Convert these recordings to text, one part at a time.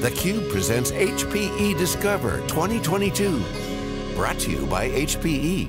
theCUBE presents HPE Discover 2022. Brought to you by HPE.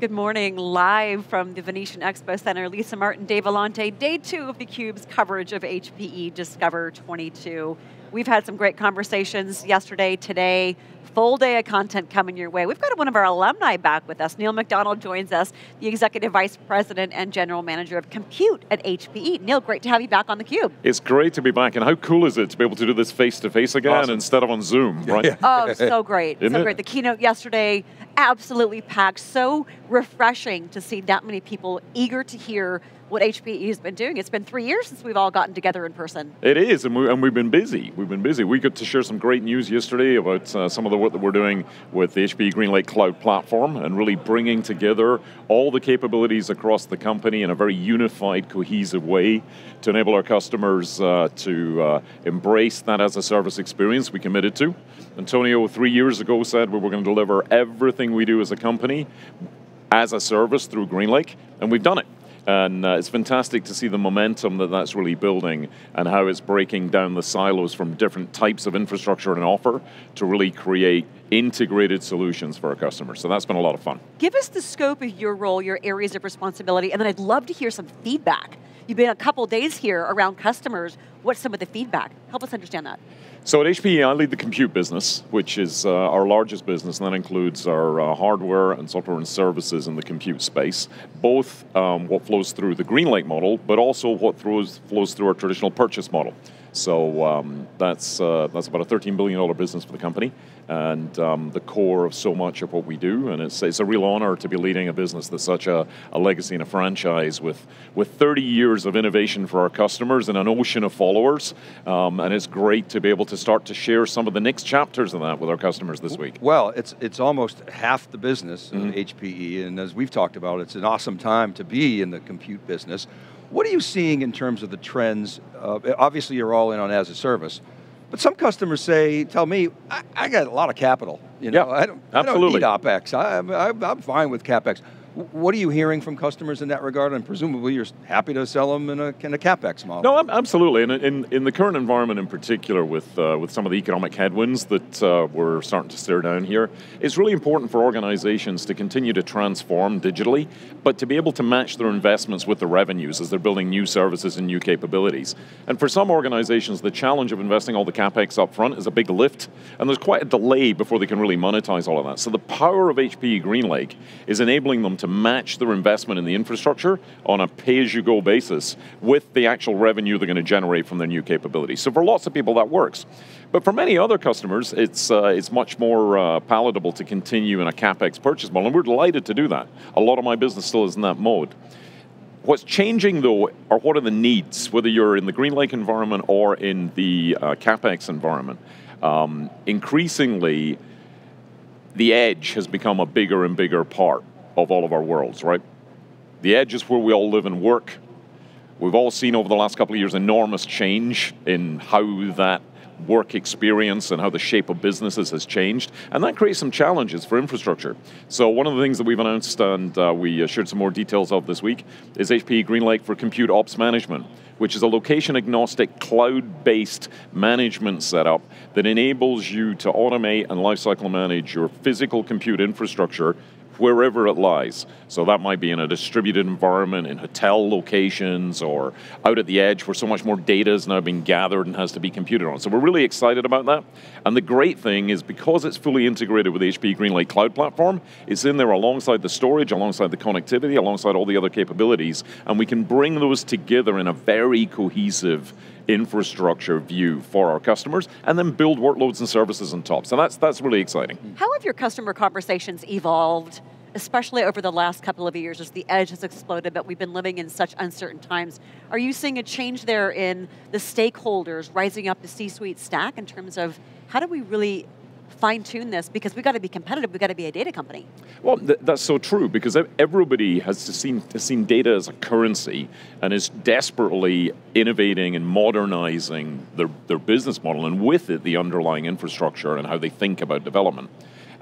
Good morning, live from the Venetian Expo Center. Lisa Martin, Dave Vellante, day two of theCUBE's coverage of HPE Discover 22. We've had some great conversations yesterday, today, full day of content coming your way. We've got one of our alumni back with us. Neil Macdonald joins us, the Executive Vice President and General Manager of Compute at HPE. Neil, great to have you back on theCUBE. It's great to be back, and how cool is it to be able to do this face-to-face -face again awesome. instead of on Zoom, right? Yeah. Oh, so great, Isn't so it? great. The keynote yesterday, absolutely packed, so refreshing to see that many people eager to hear what HPE has been doing. It's been three years since we've all gotten together in person. It is, and, we, have been busy. We've been busy. We got to share some great news yesterday about uh, some of the work that we're doing with the HPE GreenLake Cloud Platform and really bringing together all the capabilities across the company in a very unified, cohesive way to enable our customers uh, to uh, embrace that as a service experience we committed to. Antonio, three years ago, said we were going to deliver everything we do as a company as a service through GreenLake, and we've done it. And uh, it's fantastic to see the momentum that that's really building and how it's breaking down the silos from different types of infrastructure and offer to really create integrated solutions for our customers. So that's been a lot of fun. Give us the scope of your role, your areas of responsibility, and then I'd love to hear some feedback. You've been a couple days here around customers. What's some of the feedback? Help us understand that. So at HPE, I lead the compute business, which is uh, our largest business, and that includes our uh, hardware and software and services in the compute space, both um, what flows through the GreenLake model, but also what flows through our traditional purchase model. So um, that's, uh, that's about a $13 billion business for the company and um, the core of so much of what we do. And it's, it's a real honor to be leading a business that's such a, a legacy and a franchise with, with 30 years of innovation for our customers and an ocean of followers. Um, and it's great to be able to start to share some of the next chapters of that with our customers this week. Well, it's, it's almost half the business mm -hmm. HPE, and as we've talked about, it's an awesome time to be in the compute business. What are you seeing in terms of the trends? Uh, obviously you're all in on as a service, but some customers say, tell me, I, I got a lot of capital. You know, yeah, I, don't, absolutely. I don't need OpEx. I, I, I'm fine with CapEx. What are you hearing from customers in that regard? And presumably you're happy to sell them in a, in a CapEx model. No, absolutely. And in, in the current environment in particular with, uh, with some of the economic headwinds that uh, we're starting to stare down here, it's really important for organizations to continue to transform digitally, but to be able to match their investments with the revenues as they're building new services and new capabilities. And for some organizations, the challenge of investing all the CapEx up front is a big lift, and there's quite a delay before they can really monetize all of that. So the power of HPE GreenLake is enabling them to match their investment in the infrastructure on a pay-as-you-go basis with the actual revenue they're going to generate from their new capabilities. So for lots of people that works. But for many other customers, it's, uh, it's much more uh, palatable to continue in a CapEx purchase model, and we're delighted to do that. A lot of my business still is in that mode. What's changing though are what are the needs, whether you're in the GreenLake environment or in the uh, CapEx environment. Um, increasingly, the edge has become a bigger and bigger part of all of our worlds, right? The edge is where we all live and work. We've all seen over the last couple of years enormous change in how that work experience and how the shape of businesses has changed, and that creates some challenges for infrastructure. So one of the things that we've announced and uh, we shared some more details of this week is HPE GreenLake for Compute Ops Management, which is a location-agnostic, cloud-based management setup that enables you to automate and lifecycle manage your physical compute infrastructure wherever it lies. So that might be in a distributed environment, in hotel locations, or out at the edge where so much more data is now being gathered and has to be computed on. So we're really excited about that. And the great thing is because it's fully integrated with HPE GreenLake Cloud Platform, it's in there alongside the storage, alongside the connectivity, alongside all the other capabilities, and we can bring those together in a very cohesive infrastructure view for our customers and then build workloads and services on top. So that's, that's really exciting. How have your customer conversations evolved especially over the last couple of years as the edge has exploded, but we've been living in such uncertain times. Are you seeing a change there in the stakeholders rising up the C-suite stack in terms of how do we really fine tune this because we've got to be competitive, we've got to be a data company. Well, th that's so true because everybody has seen, has seen data as a currency and is desperately innovating and modernizing their, their business model and with it the underlying infrastructure and how they think about development.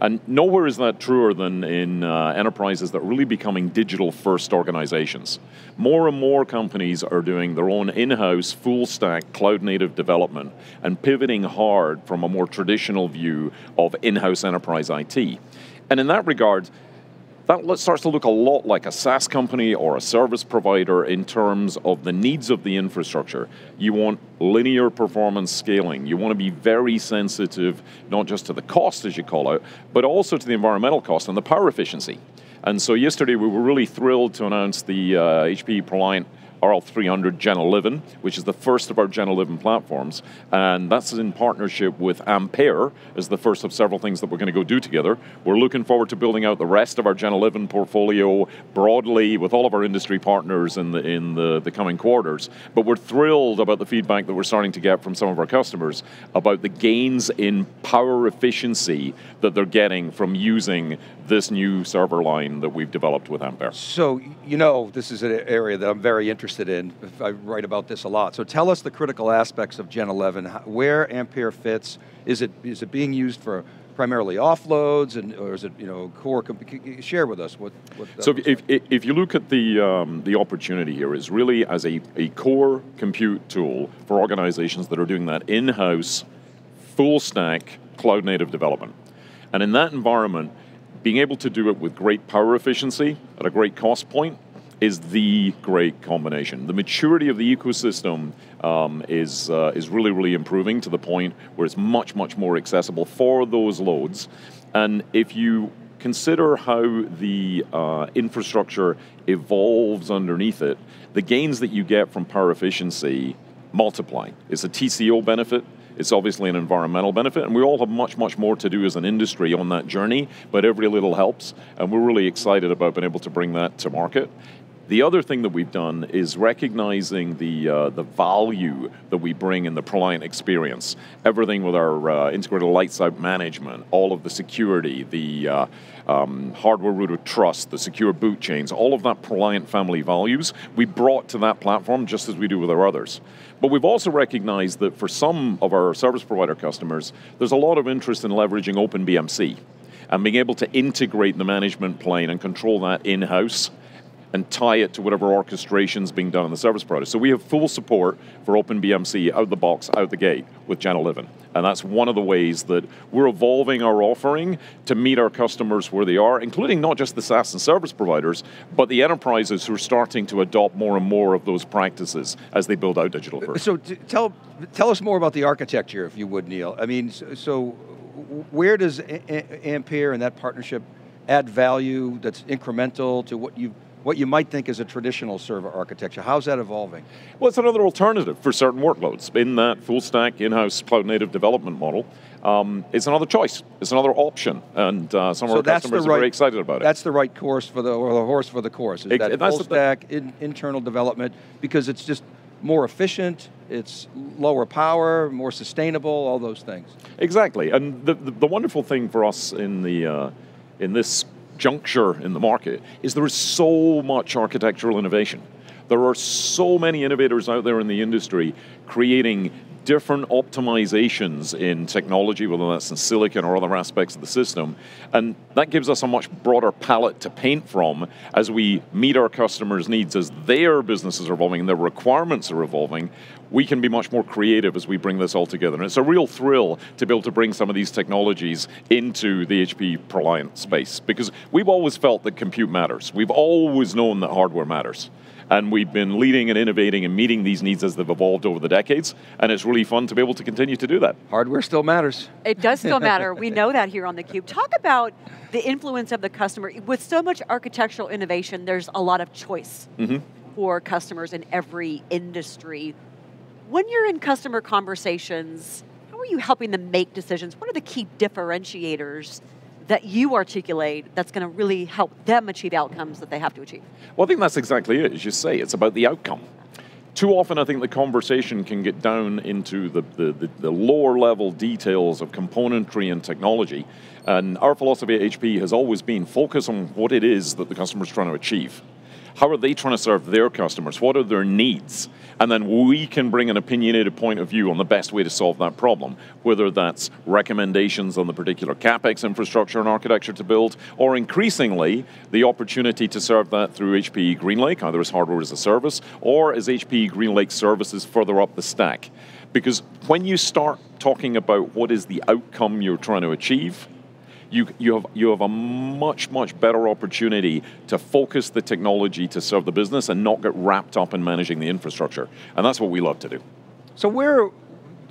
And nowhere is that truer than in uh, enterprises that are really becoming digital first organizations. More and more companies are doing their own in house, full stack, cloud native development and pivoting hard from a more traditional view of in house enterprise IT. And in that regard, that starts to look a lot like a SaaS company or a service provider in terms of the needs of the infrastructure. You want linear performance scaling. You want to be very sensitive, not just to the cost, as you call out, but also to the environmental cost and the power efficiency. And so yesterday we were really thrilled to announce the uh, HPE ProLiant RL300 Gen 11, which is the first of our Gen 11 platforms, and that's in partnership with Ampere as the first of several things that we're going to go do together. We're looking forward to building out the rest of our Gen 11 portfolio broadly with all of our industry partners in the in the, the coming quarters. But we're thrilled about the feedback that we're starting to get from some of our customers about the gains in power efficiency that they're getting from using this new server line that we've developed with Ampere. So, you know, this is an area that I'm very interested in. I write about this a lot. So tell us the critical aspects of Gen 11, where Ampere fits. Is it, is it being used for primarily offloads, and, or is it you know core? Share with us what. what so if, if, if, you look at the um, the opportunity here is really as a, a core compute tool for organizations that are doing that in-house, full stack cloud native development, and in that environment, being able to do it with great power efficiency at a great cost point is the great combination. The maturity of the ecosystem um, is, uh, is really, really improving to the point where it's much, much more accessible for those loads. And if you consider how the uh, infrastructure evolves underneath it, the gains that you get from power efficiency multiply. It's a TCO benefit, it's obviously an environmental benefit, and we all have much, much more to do as an industry on that journey, but every little helps, and we're really excited about being able to bring that to market. The other thing that we've done is recognizing the uh, the value that we bring in the ProLiant experience. Everything with our uh, integrated lights out management, all of the security, the uh, um, hardware root of trust, the secure boot chains, all of that ProLiant family values we brought to that platform just as we do with our others. But we've also recognized that for some of our service provider customers, there's a lot of interest in leveraging OpenBMC and being able to integrate the management plane and control that in-house and tie it to whatever orchestration is being done in the service provider. So we have full support for OpenBMC out of the box, out the gate with Gen 11. And that's one of the ways that we're evolving our offering to meet our customers where they are, including not just the SaaS and service providers, but the enterprises who are starting to adopt more and more of those practices as they build out digital first. So tell, tell us more about the architecture, if you would, Neil. I mean, so where does Ampere and that partnership add value that's incremental to what you've what you might think is a traditional server architecture. How's that evolving? Well, it's another alternative for certain workloads. In that full stack in-house cloud native development model, um, it's another choice. It's another option, and uh, some so of our customers right, are very excited about it. That's the right course for the, or the horse for the course. Is it, that full stack in, internal development because it's just more efficient, it's lower power, more sustainable, all those things. Exactly, and the, the, the wonderful thing for us in the uh, in this juncture in the market is there is so much architectural innovation. There are so many innovators out there in the industry creating different optimizations in technology, whether that's in silicon or other aspects of the system. And that gives us a much broader palette to paint from as we meet our customers' needs as their businesses are evolving and their requirements are evolving. We can be much more creative as we bring this all together. And it's a real thrill to be able to bring some of these technologies into the HP ProLiant space because we've always felt that compute matters. We've always known that hardware matters and we've been leading and innovating and meeting these needs as they've evolved over the decades, and it's really fun to be able to continue to do that. Hardware still matters. It does still matter. we know that here on theCUBE. Talk about the influence of the customer. With so much architectural innovation, there's a lot of choice mm -hmm. for customers in every industry. When you're in customer conversations, how are you helping them make decisions? What are the key differentiators that you articulate that's going to really help them achieve outcomes that they have to achieve? Well, I think that's exactly it, as you say, it's about the outcome. Too often I think the conversation can get down into the, the, the, the lower level details of componentry and technology, and our philosophy at HP has always been focus on what it is that the customer is trying to achieve. How are they trying to serve their customers? What are their needs? And then we can bring an opinionated point of view on the best way to solve that problem, whether that's recommendations on the particular CapEx infrastructure and architecture to build, or increasingly, the opportunity to serve that through HPE GreenLake, either as hardware as a service, or as HPE GreenLake services further up the stack. Because when you start talking about what is the outcome you're trying to achieve, you, you, have, you have a much, much better opportunity to focus the technology to serve the business and not get wrapped up in managing the infrastructure. And that's what we love to do. So where,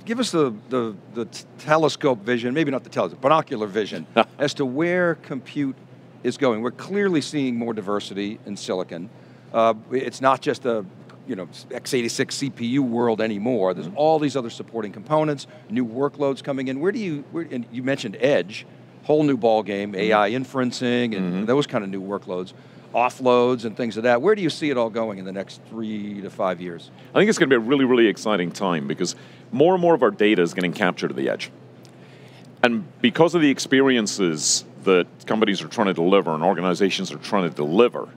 give us the, the, the telescope vision, maybe not the telescope, binocular vision, as to where compute is going. We're clearly seeing more diversity in silicon. Uh, it's not just a you know, x86 CPU world anymore. There's mm -hmm. all these other supporting components, new workloads coming in. Where do you, where, and you mentioned edge, whole new ball game, mm-hmm. AI inferencing and mm -hmm. those kind of new workloads, offloads and things of like that. Where do you see it all going in the next three to five years? I think it's going to be a really, really exciting time because more and more of our data is getting captured at the edge. And because of the experiences that companies are trying to deliver and organizations are trying to deliver,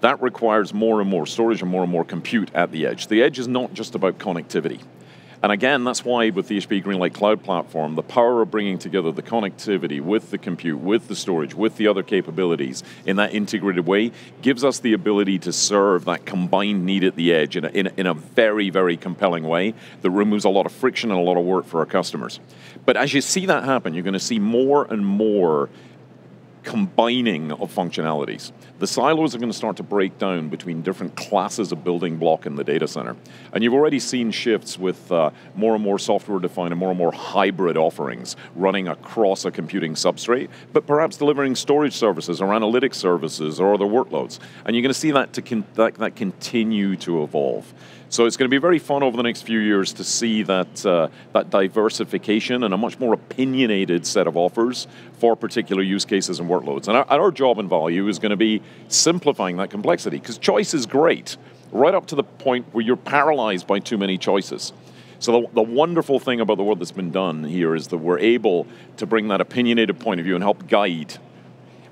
that requires more and more storage and more and more compute at the edge. The edge is not just about connectivity. And again, that's why with the HPE GreenLake Cloud Platform, the power of bringing together the connectivity with the compute, with the storage, with the other capabilities in that integrated way gives us the ability to serve that combined need at the edge in a, in a, in a very, very compelling way that removes a lot of friction and a lot of work for our customers. But as you see that happen, you're going to see more and more combining of functionalities. The silos are going to start to break down between different classes of building block in the data center. And you've already seen shifts with uh, more and more software defined and more and more hybrid offerings running across a computing substrate, but perhaps delivering storage services or analytics services or other workloads. And you're going to see that, to that, that continue to evolve. So it's going to be very fun over the next few years to see that, uh, that diversification and a much more opinionated set of offers for particular use cases and workloads. And our, our job and value is going to be simplifying that complexity, because choice is great, right up to the point where you're paralyzed by too many choices. So the, the, wonderful thing about the work that's been done here is that we're able to bring that opinionated point of view and help guide.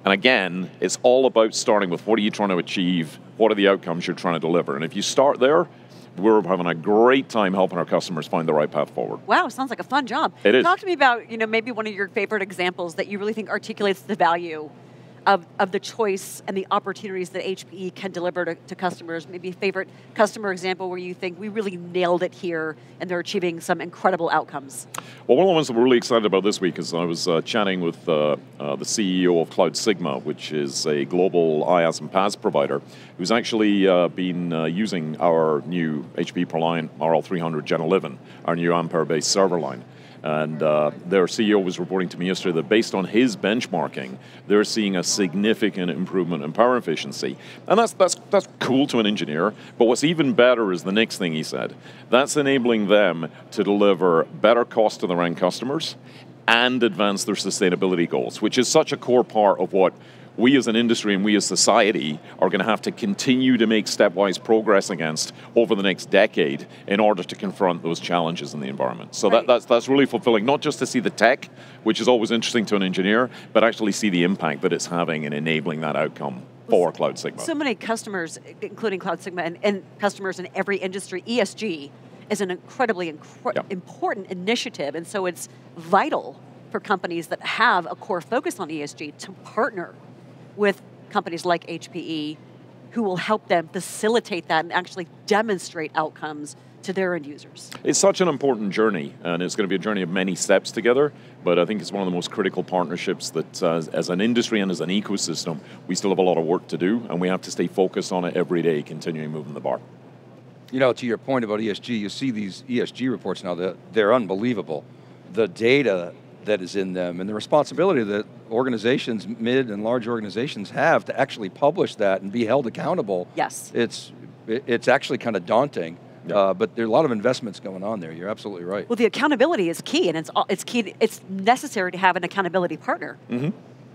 And again, it's all about starting with what are you trying to achieve, what are the outcomes you're trying to deliver. And if you start there, we're having a great time helping our customers find the right path forward. Wow, sounds like a fun job. It is. Talk to me about, you know, maybe one of your favorite examples that you really think articulates the value of, of the choice and the opportunities that HPE can deliver to, to, customers? Maybe a favorite customer example where you think we really nailed it here and they're achieving some incredible outcomes? Well, one of the ones that we're really excited about this week is I was uh, chatting with uh, uh, the CEO of Cloud Sigma, which is a global IaaS and PaaS provider, who's actually uh, been uh, using our new HP ProLiant RL300 Gen 11, our new Ampere-based server line. And uh, their CEO was reporting to me yesterday that based on his benchmarking, they're seeing a significant improvement in power efficiency. And that's, that's, that's cool to an engineer, but what's even better is the next thing he said. That's enabling them to deliver better cost to their end customers and advance their sustainability goals, which is such a core part of what we as an industry and we as society are going to have to continue to make stepwise progress against over the next decade in order to confront those challenges in the environment. So right. that, that's, that's really fulfilling, not just to see the tech, which is always interesting to an engineer, but actually see the impact that it's having in enabling that outcome for Cloud Sigma. So many customers, including Cloud Sigma and, and customers in every industry, ESG is an incredibly incre important initiative, and so it's vital for companies that have a core focus on ESG to partner with companies like HPE who will help them facilitate that and actually demonstrate outcomes to their end users. It's such an important journey, and it's going to be a journey of many steps together, but I think it's one of the most critical partnerships that uh, as an industry and as an ecosystem, we still have a lot of work to do, and we have to stay focused on it every day, continuing moving the bar. You know, to your point about ESG, you see these ESG reports now, that they're unbelievable. The data that is in them and the responsibility that organizations, mid and large organizations have to actually publish that and be held accountable. Yes. It's, it's actually kind of daunting. Uh, but there are a lot of investments going on there. You're absolutely right. Well, the accountability is key, and it's it's key. It's necessary to have an accountability partner mm -hmm.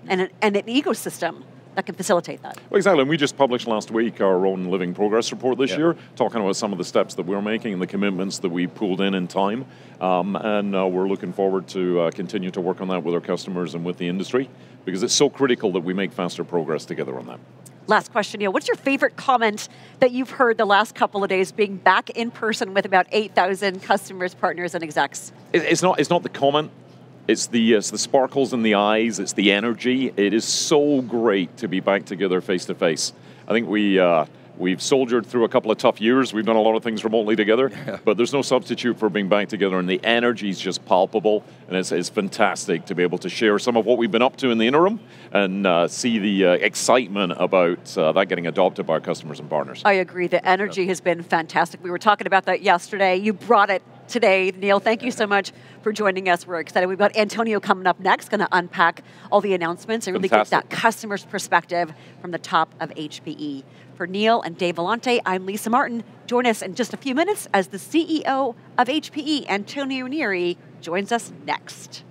and an, and an ecosystem that can facilitate that. Well, exactly, and we just published last week our own Living Progress report this yeah. year, talking about some of the steps that we're making and the commitments that we pulled in in time, um, and uh, we're looking forward to uh, continue to work on that with our customers and with the industry, because it's so critical that we make faster progress together on that. Last question, Neil. What's your favorite comment that you've heard the last couple of days being back in person with about 8,000 customers, partners, and execs? It's not, it's not the comment. It's the, it's the sparkles in the eyes. It's the energy. It is so great to be back together face to face. I think we, uh, We've soldiered through a couple of tough years. We've done a lot of things remotely together, yeah. but there's no substitute for being back together, and the energy is just palpable, and it's, it's, fantastic to be able to share some of what we've been up to in the interim and uh, see the uh, excitement about uh, that getting adopted by our customers and partners. I agree. The energy has been fantastic. We were talking about that yesterday. You brought it today. Neil, thank you so much for joining us. We're excited. We've got Antonio coming up next, going to unpack all the announcements and really Fantastic. get that customer's perspective from the top of HPE. For Neil and Dave Vellante, I'm Lisa Martin. Join us in just a few minutes as the CEO of HPE, Antonio Neri, joins us next.